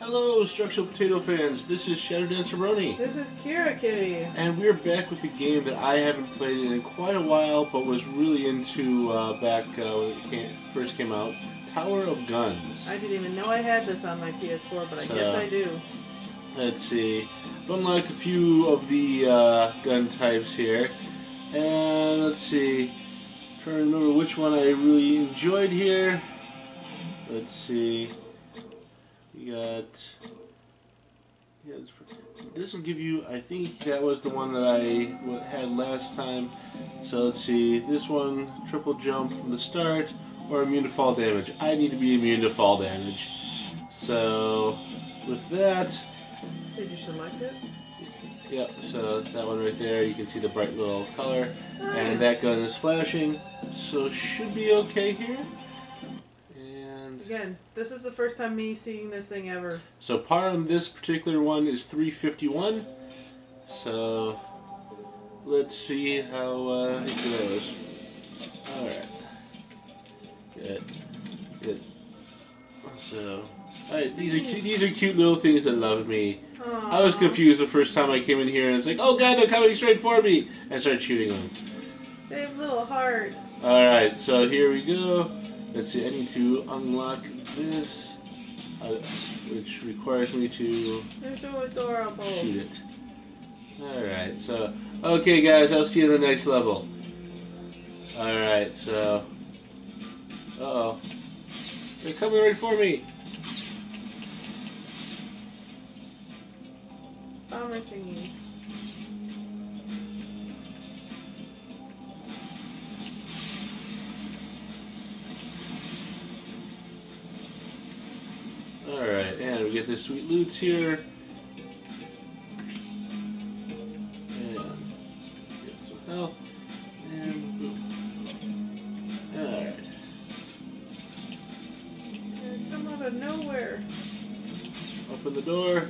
Hello, Structural Potato fans. This is Shadow Dancer Brony. This is Kira Kitty. And we're back with a game that I haven't played in quite a while, but was really into uh, back uh, when it came, first came out. Tower of Guns. I didn't even know I had this on my PS4, but I So- guess I do. Let's see. I've unlocked a few of the uh, gun types here. And let's see. trying to remember which one I really enjoyed here. Let's see. We got. Yeah, it doesn't give you. I think that was the one that I had last time. So let's see. This one, triple jump from the start, or immune to fall damage. I need to be immune to fall damage. So with that, Did you select it? Yep, so that one right there, you can see the bright little color. Ah. And that gun is flashing, so should be okay here. Again, this is the first time me seeing this thing ever. so par on this particular one is 351. So let's see how uh, it goes. Alright. Good. Good. So, alright, these are cute, these are cute little things that love me. I was confused the first time I came in here, and it's like, oh god, they're coming straight for me! And I started shooting them. They have little hearts. Alright, so here we go. Let's see, I need to unlock this, uh, which requires me to They're so adorable. shoot it. Alright, so, okay guys, I'll see you in the next level. Alright, so, uh oh. They're coming right for me! Bomber thingies. The sweet loots here. And get some health. And boom. Alright. Come out of nowhere. Open the door.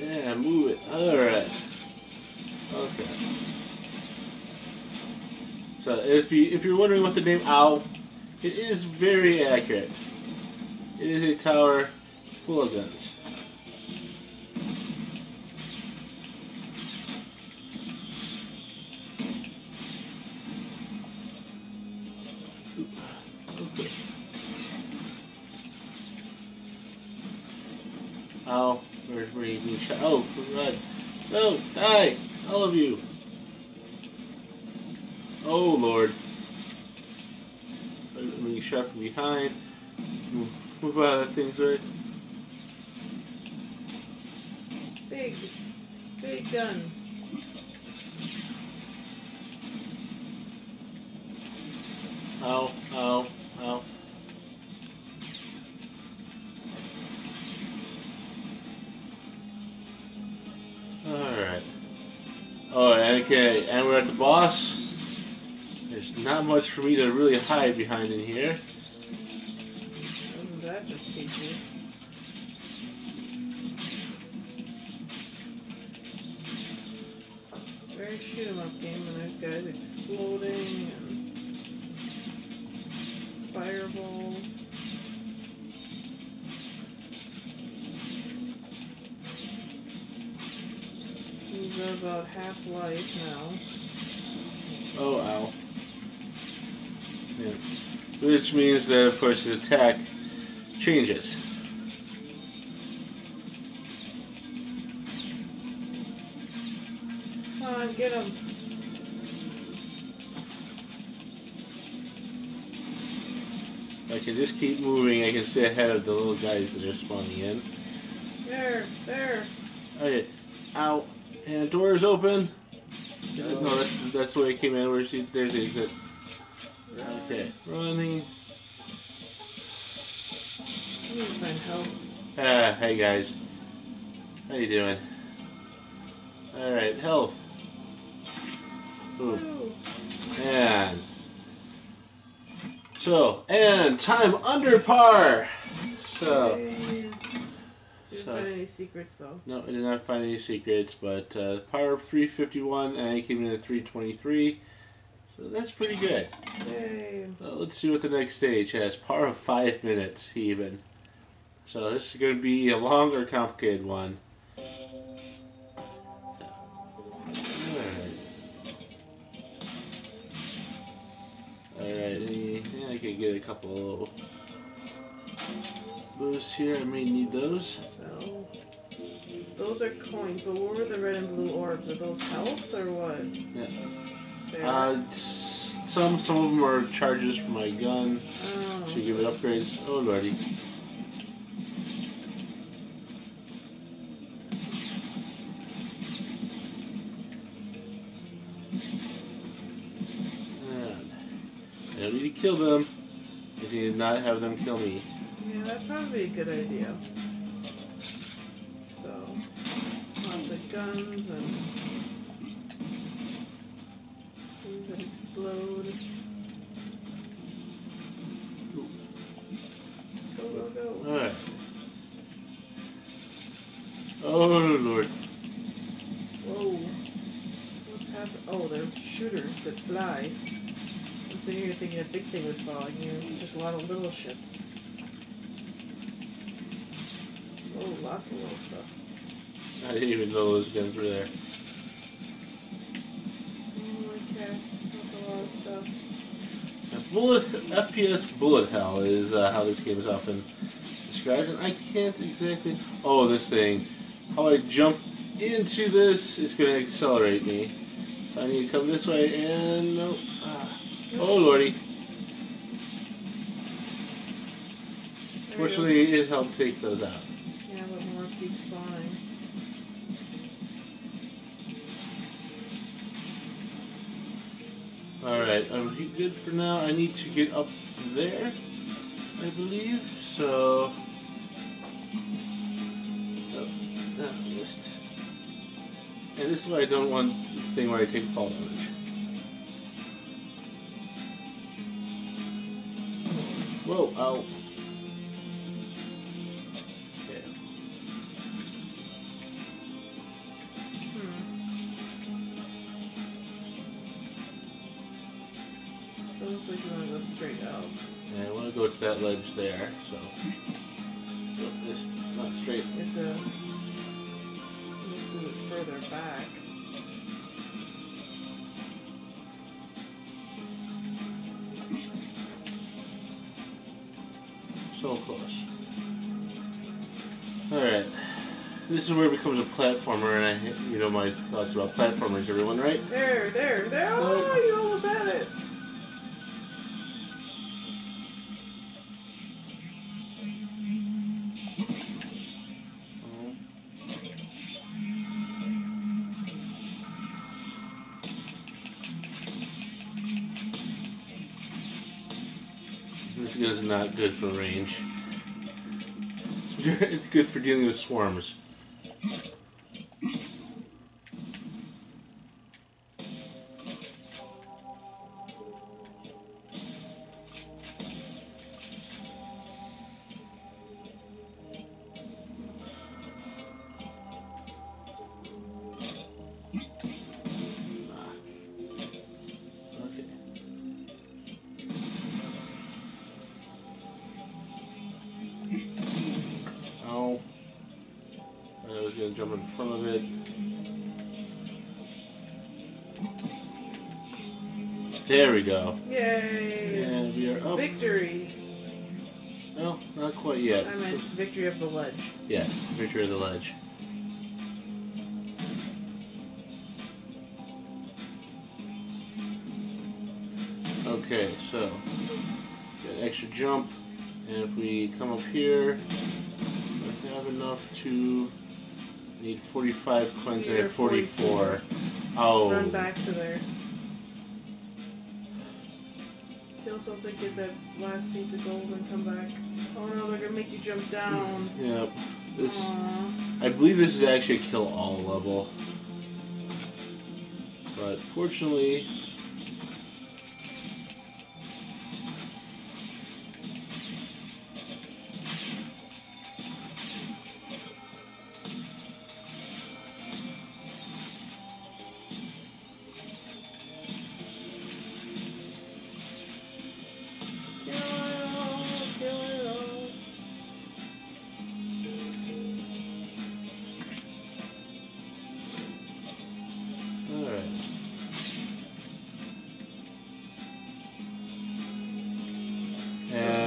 Yeah, move it. Alright. Okay. So if you if you're wondering what the name Owl, it is very accurate. It is a tower full of guns. Okay. Ow, where, are you being shot? Oh, run. Oh, no, die! All of you! Oh, Lord. Shot from behind. Move, out of thing's right. Big, big gun. Ow, ow, ow. Alright. Oh, okay, and we're at the boss. There's not much for me to really hide behind in here. Doesn't that just teach you? Very shoot 'em up game when there's guys exploding and fireballs. He's about half life now. Oh, ow. Yeah. Which means that, of course, his attack changes. Come on, get him. I can just keep moving, I can stay ahead of the little guys that are spawning in. There, there. Okay. Out. And the door is open. No, that's, that's the way it came in. Where's the, there's the exit. Okay. Running. I need to find help. Ah, hey guys. How you doing? Alright, health. Boom. Ooh. And so, and time under par. So, Yay. Didn't so- find any secrets though. no, I did not find any secrets, but uh, par 351, and I came in at 323. So that's pretty good. Yay. Uh, let's see what the next stage has. Par of five minutes, even. So this is going to be a longer, complicated one. Alright. Alright, yeah, I can get a couple boosts here. I may need those. So, those are coins, but what were the red and blue orbs? Are those health or what? Yeah. Uh, some some of them are charges for my gun. oh. Should give it upgrades. Oh lordy. And I don't need to kill them. I need to not have them kill me. Yeah, that'd probably a good idea. So, lots of guns and things that explode. Go, go, go. Alright. Oh lord. Whoa. What's happening? Oh, they're shooters that fly. And so you're thinking a big thing was falling here. It's just a lot of little shits. Oh, lots of little stuff. I didn't even know those guns were there. Bullet FPS bullet hell is uh, how this game is often described, and I can't exactly. Oh, this thing! How I jump into this is going to accelerate me. So I need to come this way, and no. Ah. Oh lordy! Fortunately, it helped take those out. Yeah, but more keep spawning. All right, um, I'm good for now. I need to get up there, I believe. So. Oh, no, missed. And this is why I don't want the thing where I take fall damage. Whoa, ow. Straight up. And I want to go to that ledge there, so. This, not straight. Have to let's do it further back. So close. Alright. This is where it becomes a platformer, and I, you know my thoughts about platformers, everyone, right? There, there, there. Oh, you almost had it. This is not good for range. It's good for dealing with swarms. I was gonna jump in front of it. There we go. Yay! And we are up. Victory! No, not quite yet. I meant victory of the ledge. yes, victory of the ledge. Okay, so get an extra jump, and if we come up here, I have enough to need 45 coins. I have 44. Oh, Run back to there. Kill something, get that last piece of gold, and come back. Oh no, they're gonna make you jump down. Yep. This, Aw. I believe this is actually a kill all level. But fortunately,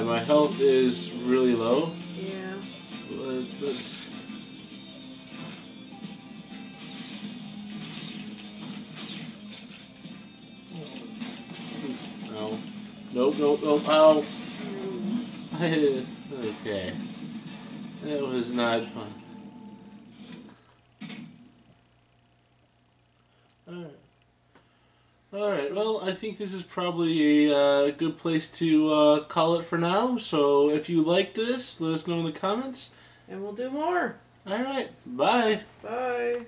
my health is really low. Yeah. Let's. No. Nope, nope, nope. Ow. okay. That was not fun. Alright. Alright, well, I think this is probably a uh, good place to uh, call it for now. So if you like this, let us know in the comments. And we'll do more. Alright, bye. Bye.